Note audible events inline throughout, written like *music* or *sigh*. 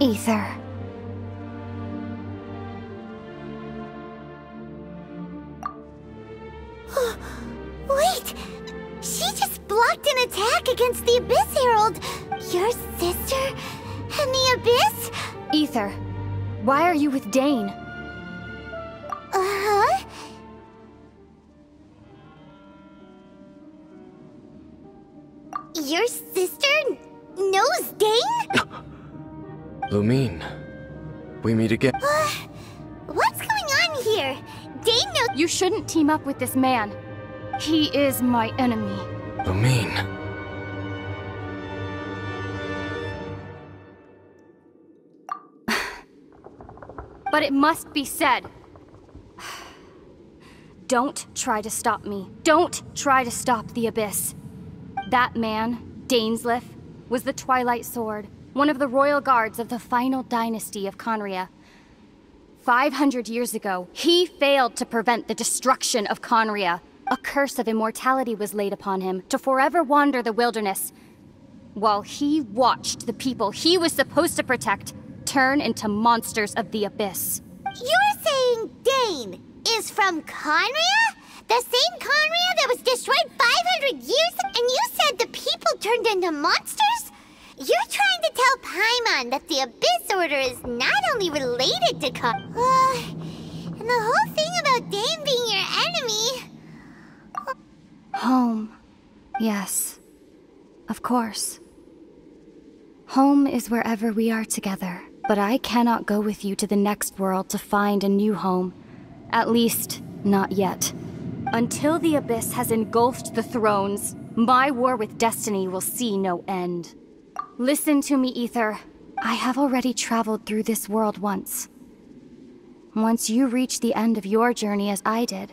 Aether. *gasps* Wait! She just blocked an attack against the Abyss Herald! Your sister and the Abyss? Aether, why are you with Dain? Uh-huh. Your sister knows Dain? *laughs* Lumine, we meet again. Uh, what's going on here? Dain knows- You shouldn't team up with this man. He is my enemy. Lumine. *sighs* But it must be said. *sighs* Don't try to stop me. Don't try to stop the Abyss. That man, Dainsleif, was the Twilight Sword, one of the royal guards of the final dynasty of Khaenri'ah. 500 years ago, he failed to prevent the destruction of Khaenri'ah. A curse of immortality was laid upon him to forever wander the wilderness, while he watched the people he was supposed to protect turn into monsters of the abyss. You're saying Dain is from Khaenri'ah? The same Khaenri'ah that was destroyed 500 years ago? And you said the people turned into monsters? You're trying to tell Paimon that the Abyss Order is not only related to Con- Uh, and the whole thing about Dain being your enemy... Home. Yes. Of course. Home is wherever we are together. But I cannot go with you to the next world to find a new home. At least, not yet. Until the Abyss has engulfed the thrones, my war with Destiny will see no end. Listen to me, Aether. I have already traveled through this world once. Once you reach the end of your journey as I did,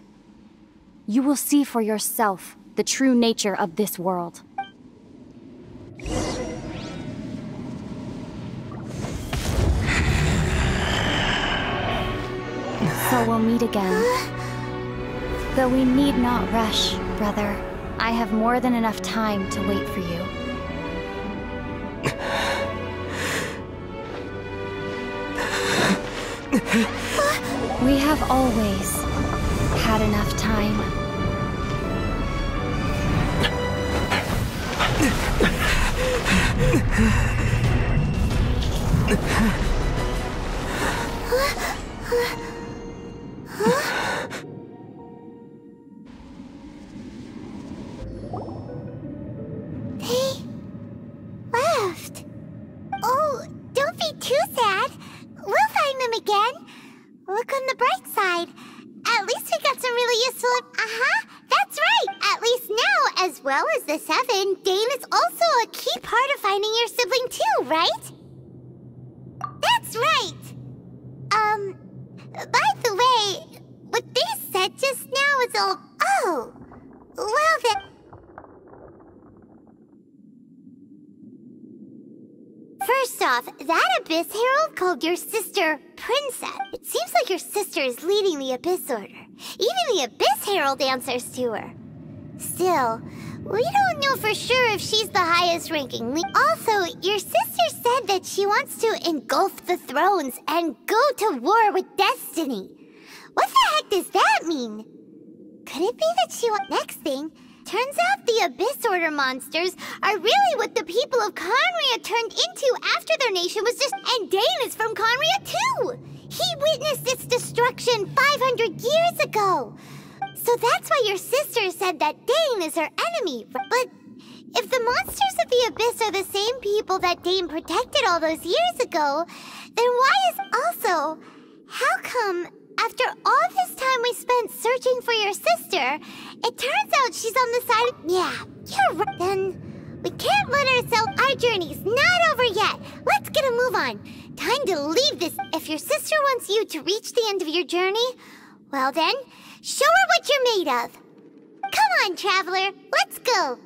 you will see for yourself the true nature of this world. So we'll meet again. Though we need not rush, brother. I have more than enough time to wait for you. We have always had enough time. *laughs* again. Look on the bright side. At least we got some really useful. Uh huh. That's right. At least now, as well as the Seven, Dain is also a key part of finding your sibling too, right? That's right. Um. By the way, what they said just now is all. Oh. Well then. First off, that Abyss Herald called your sister Princess. It seems like your sister is leading the Abyss Order. Even the Abyss Herald answers to her. Still, we don't know for sure if she's the highest ranking. Also, your sister said that she wants to engulf the thrones and go to war with Destiny. What the heck does that mean? Could it be that she wants next thing? Turns out the Abyss Order monsters are really what the people of Khaenri'ah turned into after their nation was just. And Dain is from Khaenri'ah too! He witnessed its destruction 500 years ago! So that's why your sister said that Dain is her enemy. But if the monsters of the Abyss are the same people that Dain protected all those years ago, then why is also. How come after all this time we spent searching for your sister, it turns out she's on the side of. Yeah, you're right. Then we can't let ourselves. Our journey's not over yet. Let's get a move on. Time to leave this. If your sister wants you to reach the end of your journey, well then, show her what you're made of. Come on, traveler. Let's go.